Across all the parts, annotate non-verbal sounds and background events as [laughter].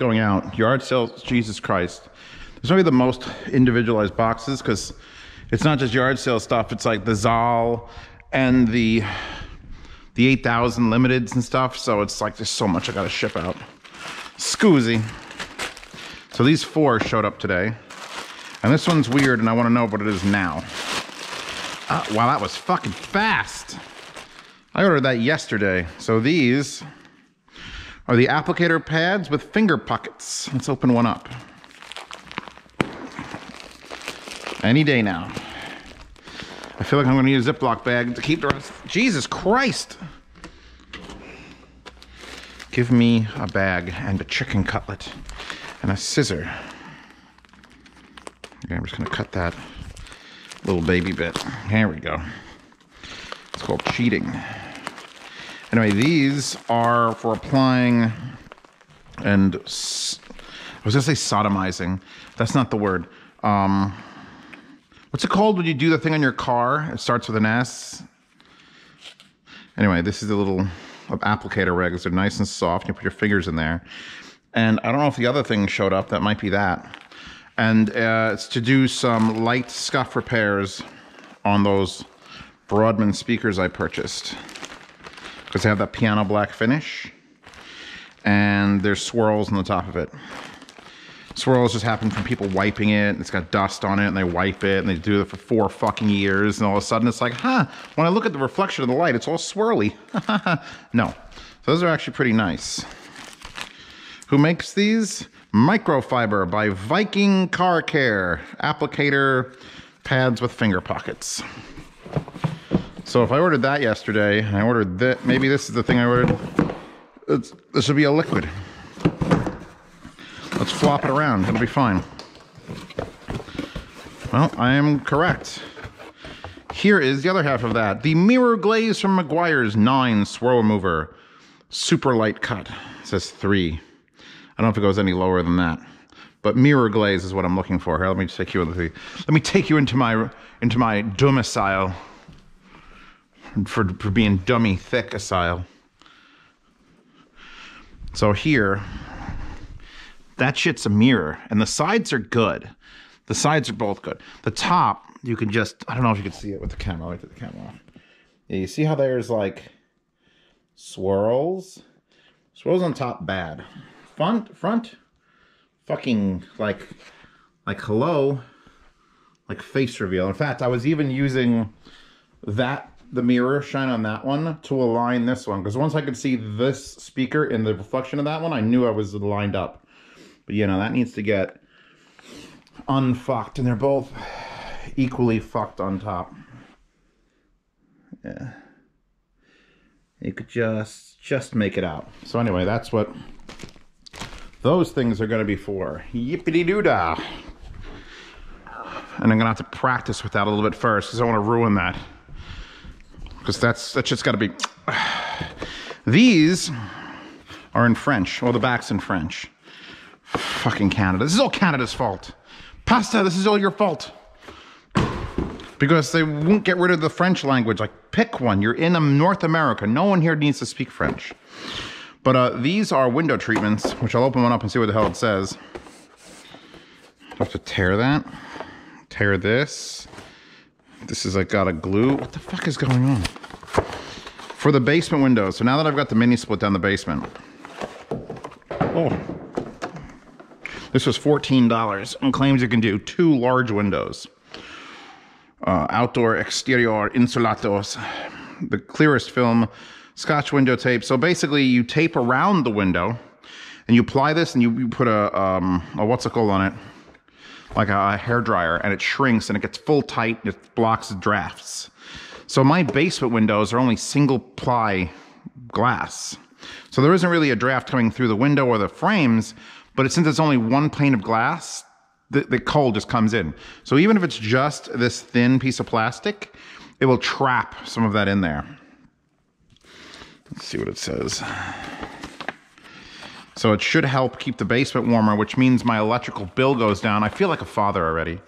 going out. Yard sales, Jesus Christ. There's maybe the most individualized boxes because it's not just yard sale stuff. It's like the Zal and the the 8000 limiteds and stuff. So it's like there's so much I got to ship out. Scoozy. So these four showed up today. And this one's weird and I want to know what it is now. Uh, wow, that was fucking fast. I ordered that yesterday. So these are the applicator pads with finger pockets. Let's open one up. Any day now. I feel like I'm gonna need a Ziploc bag to keep the rest. Jesus Christ! Give me a bag and a chicken cutlet and a scissor. Okay, I'm just gonna cut that little baby bit. There we go. It's called cheating. Anyway, these are for applying and I was gonna say sodomizing. That's not the word. Um, what's it called when you do the thing on your car? It starts with an S. Anyway, this is the little applicator regs. They're nice and soft. You put your fingers in there. And I don't know if the other thing showed up. That might be that. And uh, it's to do some light scuff repairs on those Broadman speakers I purchased because they have that piano black finish and there's swirls on the top of it. Swirls just happen from people wiping it. and It's got dust on it and they wipe it and they do it for four fucking years and all of a sudden it's like, huh, when I look at the reflection of the light, it's all swirly. [laughs] no, those are actually pretty nice. Who makes these? Microfiber by Viking Car Care. Applicator pads with finger pockets. So if I ordered that yesterday, I ordered that, maybe this is the thing I ordered. It's, this will be a liquid. Let's flop it around, it'll be fine. Well, I am correct. Here is the other half of that. The Mirror Glaze from Meguiar's 9 Swirl Remover. Super light cut. It says 3. I don't know if it goes any lower than that. But mirror glaze is what I'm looking for. Here, let me take you let me take you into my into my domicile for, for being dummy thick asile. So here, that shit's a mirror, and the sides are good. The sides are both good. The top, you can just, I don't know if you can see it with the camera. I'll the camera off. Yeah, you see how there's like swirls? Swirls on top, bad. Front, front, fucking like, like hello, like face reveal. In fact, I was even using that the mirror shine on that one to align this one. Because once I could see this speaker in the reflection of that one, I knew I was lined up. But you know, that needs to get unfucked. And they're both equally fucked on top. Yeah. You could just, just make it out. So anyway, that's what those things are going to be for. Yippity-doo-dah. And I'm going to have to practice with that a little bit first because I want to ruin that because that's that's just got to be. These are in French. Well, the back's in French. Fucking Canada. This is all Canada's fault. Pasta, this is all your fault. Because they won't get rid of the French language. Like, pick one. You're in North America. No one here needs to speak French. But uh, these are window treatments, which I'll open one up and see what the hell it says. I have to tear that. Tear this. This is like got a glue. What the fuck is going on? For the basement windows. So now that I've got the mini split down the basement. Oh. This was $14 and claims you can do two large windows. Uh, outdoor exterior insulatos. The clearest film scotch window tape. So basically you tape around the window and you apply this and you, you put a, um, a, what's it called on it? Like a hair dryer and it shrinks and it gets full tight and it blocks drafts. So my basement windows are only single ply glass. So there isn't really a draft coming through the window or the frames, but since it's only one pane of glass, the, the cold just comes in. So even if it's just this thin piece of plastic, it will trap some of that in there. Let's see what it says. So it should help keep the basement warmer, which means my electrical bill goes down. I feel like a father already.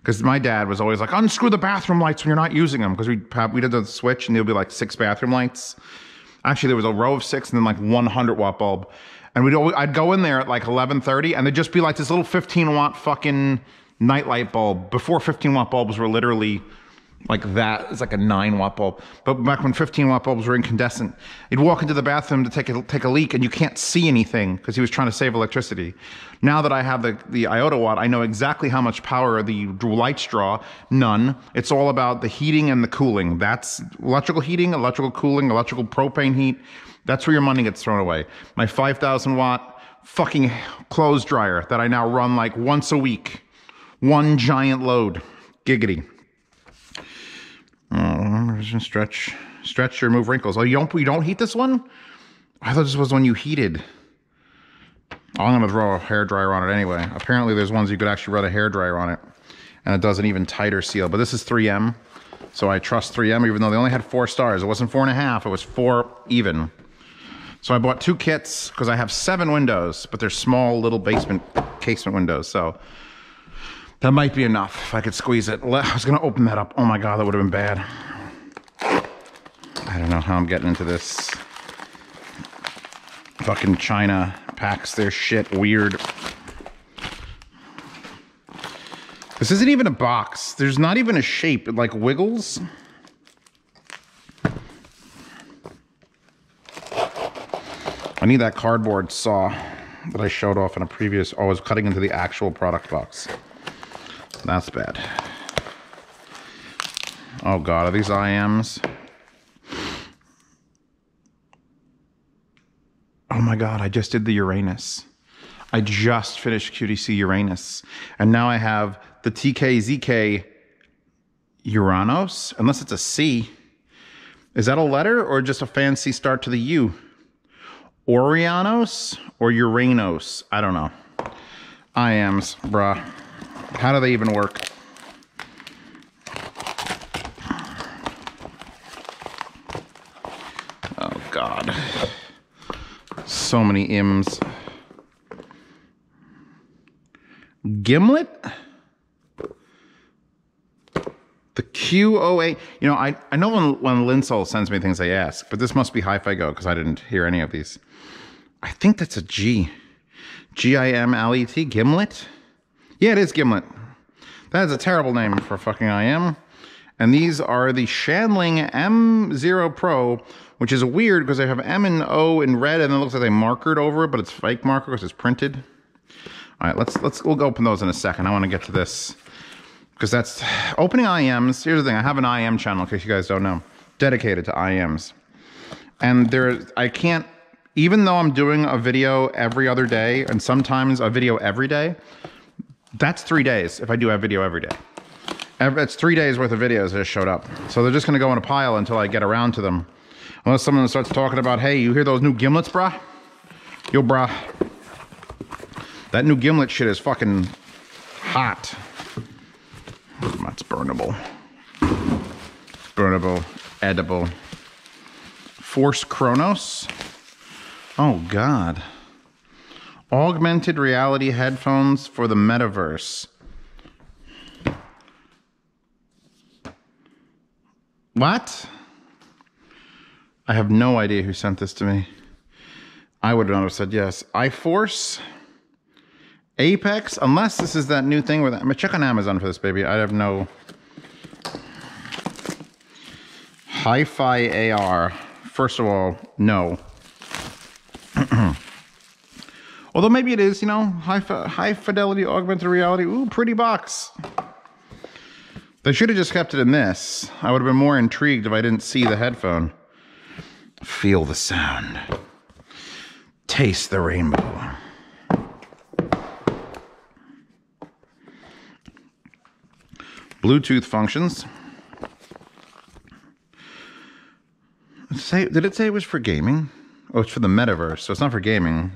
Because my dad was always like, unscrew the bathroom lights when you're not using them. Because we we did the switch and there'll be like six bathroom lights. Actually, there was a row of six and then like 100 watt bulb. and we'd always, I'd go in there at like 11:30, and there'd just be like this little 15 watt fucking nightlight bulb. Before 15 watt bulbs were literally like that. It's like a nine watt bulb. But back when 15 watt bulbs were incandescent, you'd walk into the bathroom to take a, take a leak and you can't see anything because he was trying to save electricity. Now that I have the, the IoTaWatt, I know exactly how much power the lights draw. None. It's all about the heating and the cooling. That's electrical heating, electrical cooling, electrical propane heat. That's where your money gets thrown away. My 5,000 watt fucking clothes dryer that I now run like once a week. One giant load. Giggity. Oh, stretch, stretch, remove wrinkles. Oh, you don't, you don't heat this one? I thought this was one you heated. I'm gonna throw a hair dryer on it anyway. Apparently, there's ones you could actually run a hair dryer on it, and it does an even tighter seal. But this is 3M, so I trust 3M, even though they only had four stars. It wasn't four and a half; it was four even. So I bought two kits because I have seven windows, but they're small little basement casement windows. So that might be enough if I could squeeze it. I was gonna open that up. Oh my God, that would have been bad. I don't know how I'm getting into this. Fucking China packs their shit weird. This isn't even a box. There's not even a shape. It like wiggles. I need that cardboard saw that I showed off in a previous, oh, I was cutting into the actual product box. That's bad. Oh God, are these IMs? Oh my God, I just did the Uranus. I just finished QDC Uranus. And now I have the TKZK Uranos, unless it's a C. Is that a letter or just a fancy start to the U? Orianos or Uranos? I don't know. IMs, bruh. How do they even work? Oh, God. So many M's. Gimlet? The QOA. You know, I, I know when, when Linsoul sends me things I ask, but this must be HiFiGo because I didn't hear any of these. I think that's a G. G-I-M-L-E-T, Gimlet? Yeah, it is Gimlet. That is a terrible name for fucking IM. And these are the Shanling M0 Pro, which is weird because they have M and O in red and it looks like they markered over it, but it's fake marker because it's printed. All right, let's, let's, we'll open those in a second. I want to get to this because that's opening IMs. Here's the thing. I have an IM channel in case you guys don't know, dedicated to IMs. And there, I can't, even though I'm doing a video every other day and sometimes a video every day, that's three days if I do have video every day. It's three days worth of videos that just showed up. So they're just gonna go in a pile until I get around to them. Unless someone starts talking about, hey, you hear those new gimlets, brah? Yo, brah. That new gimlet shit is fucking hot. That's burnable. Burnable, edible. Force Chronos. Oh, God. Augmented reality headphones for the metaverse. What? I have no idea who sent this to me. I would not have said yes. iForce, Apex, unless this is that new thing where I'm gonna check on Amazon for this baby. I have no. Hi-Fi AR. First of all, no. [clears throat] Although maybe it is, you know, high, high fidelity augmented reality. Ooh, pretty box. They should have just kept it in this. I would have been more intrigued if I didn't see the headphone. Feel the sound. Taste the rainbow. Bluetooth functions. Say, did it say it was for gaming? Oh, it's for the metaverse, so it's not for gaming.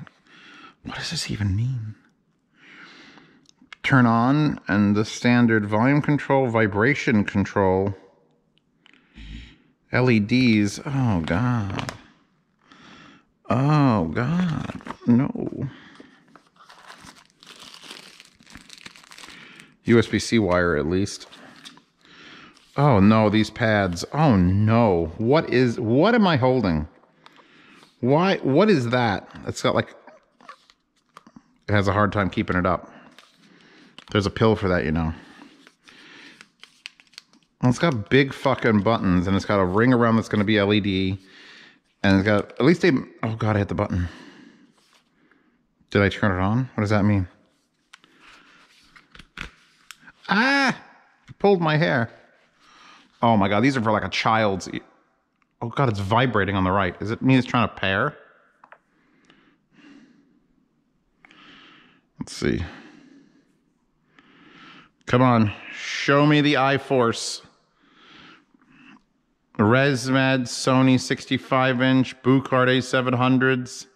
What does this even mean? Turn on and the standard volume control, vibration control, LEDs. Oh, God. Oh, God. No. USB-C wire at least. Oh no, these pads. Oh no. What is, what am I holding? Why, what is that? It's got like has a hard time keeping it up. There's a pill for that, you know. It's got big fucking buttons and it's got a ring around that's going to be LED. And it's got, at least a. oh God, I hit the button. Did I turn it on? What does that mean? Ah! Pulled my hair. Oh my God, these are for like a child's. Oh God, it's vibrating on the right. Does it mean it's trying to pair? Let's see. Come on, show me the iForce. ResMed Sony 65 inch Buchart A700s.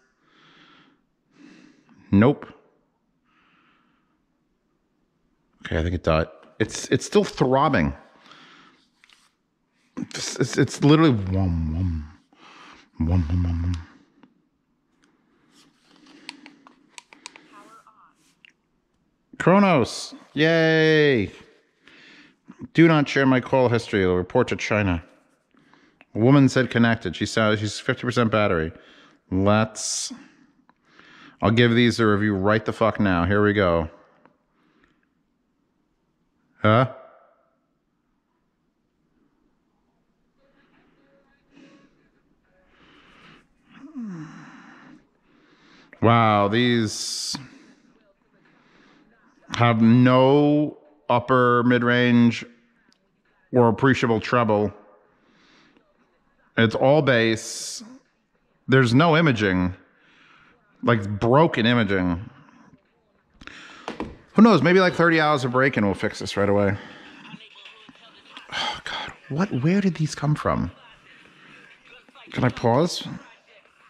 Nope. Okay, I think it died. It's it's still throbbing. It's, it's, it's literally wum wum wum wum wum. Chronos, yay! Do not share my call history. It'll report to China. A woman said connected. She said she's 50% battery. Let's. I'll give these a review right the fuck now. Here we go. Huh? Wow, these have no upper mid range or appreciable treble. It's all bass. There's no imaging, like broken imaging. Who knows? Maybe like 30 hours of break and we'll fix this right away. Oh, [sighs] God. What? Where did these come from? Can I pause?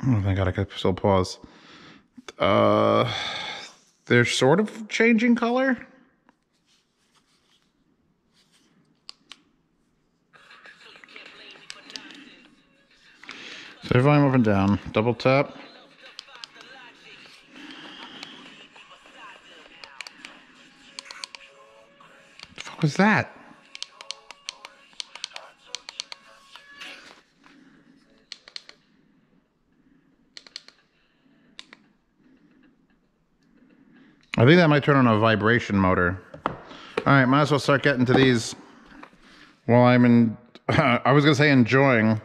Oh, thank God I can still pause. Uh, they're sort of changing color. So volume up and down. Double tap. The fuck was that? I think that might turn on a vibration motor. All right, might as well start getting to these while I'm in, [laughs] I was gonna say enjoying.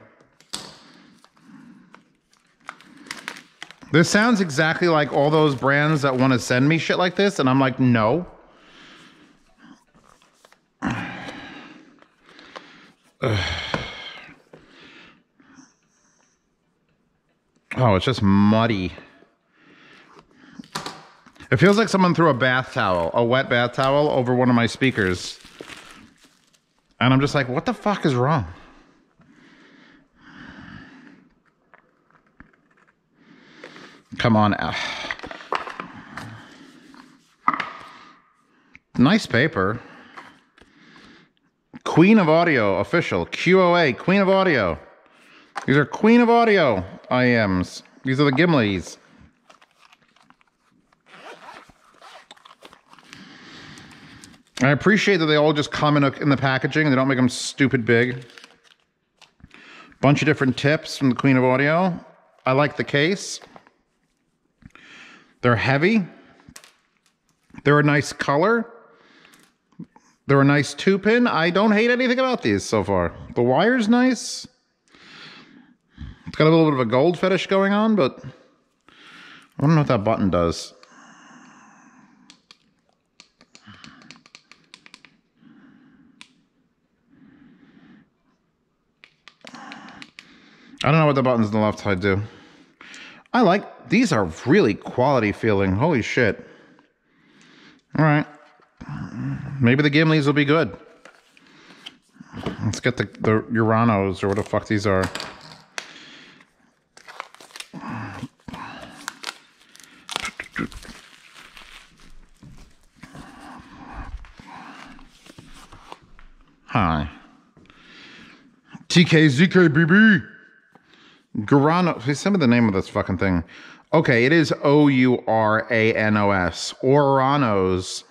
This sounds exactly like all those brands that want to send me shit like this, and I'm like, no. [sighs] Oh, it's just muddy. It feels like someone threw a bath towel, a wet bath towel, over one of my speakers. And I'm just like, what the fuck is wrong? Come on. Nice paper. Queen of Audio official. QOA, Queen of Audio. These are Queen of Audio IMs. These are the Gimlis. I appreciate that they all just come in, a, in the packaging. They don't make them stupid big. Bunch of different tips from the Queen of Audio. I like the case. They're heavy. They're a nice color. They're a nice two pin. I don't hate anything about these so far. The wire's nice. It's got a little bit of a gold fetish going on, but I don't know what that button does. I don't know what the buttons on the left side do. I like, these are really quality feeling. Holy shit. All right. Maybe the Gimlis will be good. Let's get the, the Uranos or what the fuck these are. Hi. TKZKBB. Gurano. Some of the name of this fucking thing. Okay, it is O U R A N O S. Ouranos.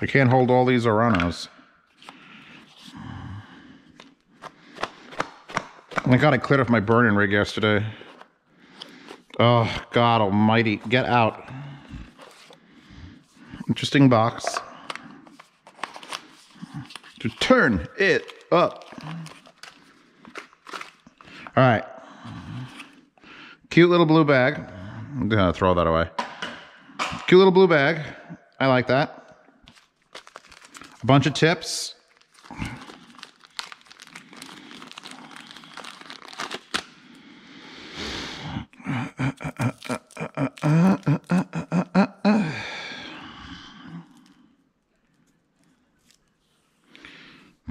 I can't hold all these Ouranos. Oh I got it cleared off my burning rig yesterday. Oh, God almighty. Get out. Interesting box. To turn it up. All right. Cute little blue bag. I'm gonna throw that away. Cute little blue bag. I like that. A bunch of tips.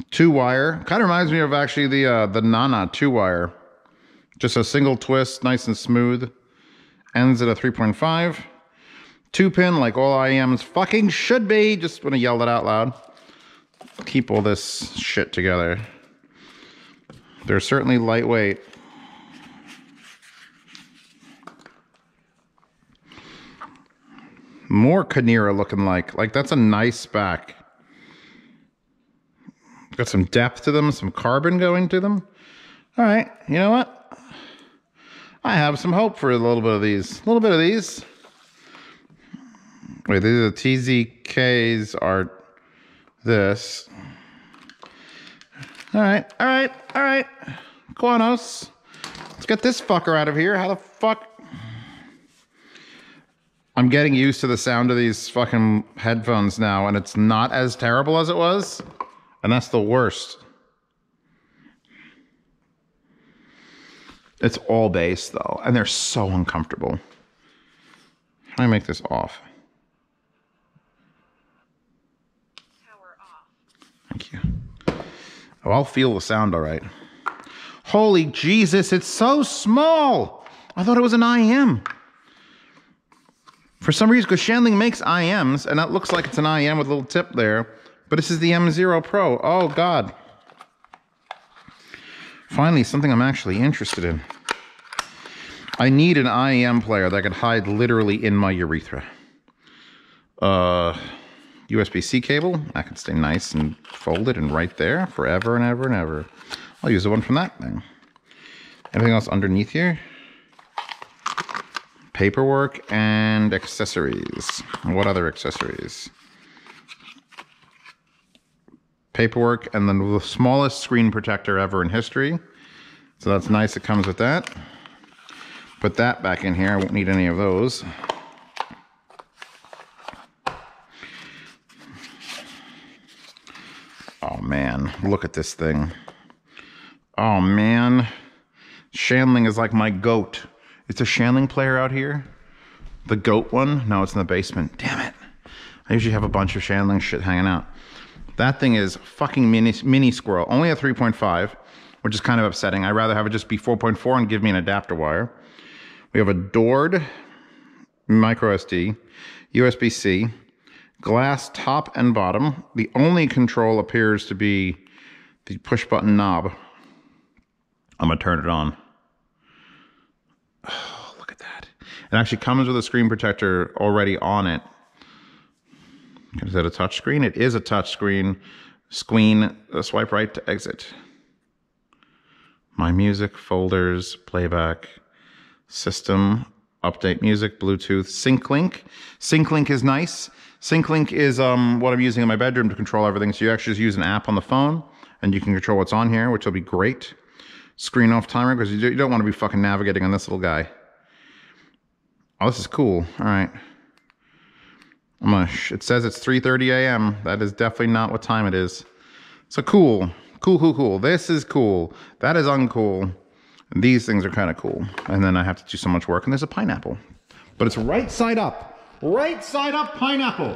Two wire. Kind of reminds me of actually the uh, the Nana two wire. Just a single twist, nice and smooth. Ends at a 3.5. Two pin, like all IEMs fucking should be. Just want to yell that out loud. Keep all this shit together. They're certainly lightweight. More Kinera looking like. Like that's a nice back. Got some depth to them, some carbon going to them. All right, you know what? I have some hope for a little bit of these. A little bit of these. Wait, these are the TZKs are this. All right, all right, all right. Quanos. Let's get this fucker out of here. How the fuck? I'm getting used to the sound of these fucking headphones now, and it's not as terrible as it was. And that's the worst. It's all bass though, and they're so uncomfortable. How do I make this off? Power off. Thank you. Oh, I'll feel the sound all right. Holy Jesus, it's so small. I thought it was an IM. For some reason, because Shanling makes IMs, and that looks like it's an IM with a little tip there, but this is the M0 Pro. Oh, God. Finally, something I'm actually interested in. I need an IEM player that could hide literally in my urethra. Uh, USB-C cable. That can stay nice and folded and right there forever and ever and ever. I'll use the one from that thing. Anything else underneath here? Paperwork and accessories. What other accessories? Paperwork and then the smallest screen protector ever in history. So that's nice. It comes with that. Put that back in here. I won't need any of those. Oh man, look at this thing. Oh man. Shanling is like my goat. It's a Shanling player out here. The goat one? No, it's in the basement. Damn it. I usually have a bunch of Shanling shit hanging out. That thing is fucking mini, mini squirrel. Only a 3.5, which is kind of upsetting. I'd rather have it just be 4.4 and give me an adapter wire. We have a Dord micro SD, USB-C, glass top and bottom. The only control appears to be the push button knob. I'm gonna turn it on. Oh, [sighs] look at that. It actually comes with a screen protector already on it. Is that a touch screen? It is a touch screen. Screen, swipe right to exit. My music, folders, playback, system, update music, Bluetooth, sync link. Sync link is nice. Sync link is um, what I'm using in my bedroom to control everything. So you actually just use an app on the phone and you can control what's on here, which will be great. Screen off timer because you don't want to be fucking navigating on this little guy. Oh, this is cool. All right. I'm gonna it says it's 3.30 a.m. That is definitely not what time it is. So cool. Cool, cool, cool. This is cool. That is uncool. These things are kind of cool. And then I have to do so much work. And there's a pineapple. But it's right side up. Right side up pineapple.